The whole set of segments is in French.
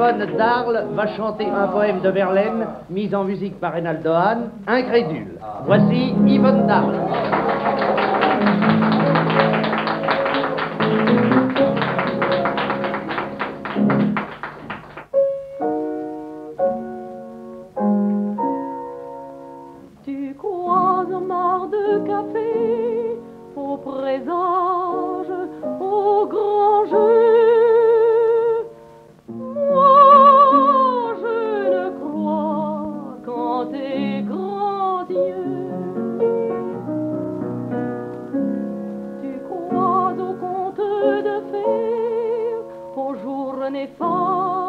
Yvonne Darle va chanter un poème de Verlaine, mis en musique par Reynaldo Hahn, Incrédule. Voici Yvonne Darle. un effort.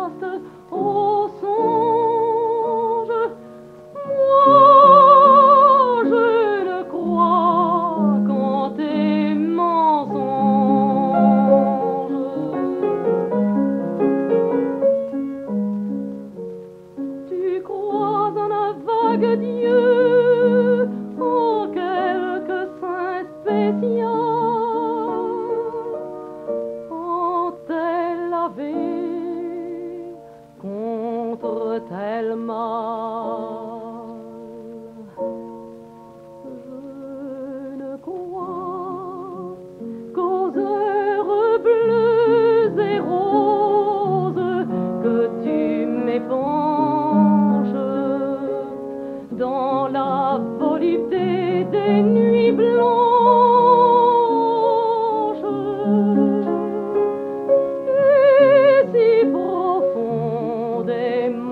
Je ne crois qu'aux heures bleues et roses que tu m'épanches dans la volupté des nuits blanches.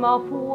Ma foi